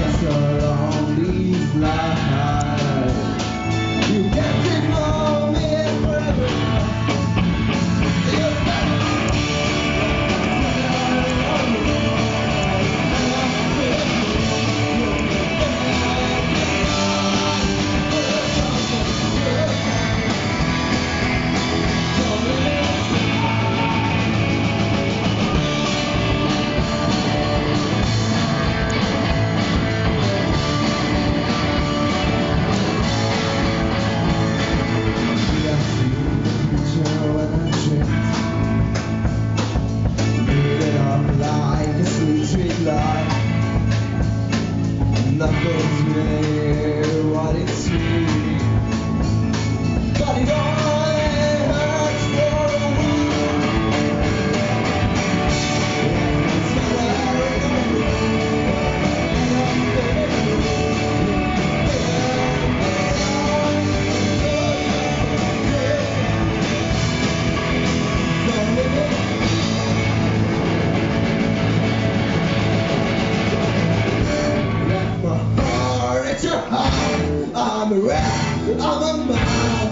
chapter on these lines. life. Nothing's made. I'm, I'm a wreck. I'm a man.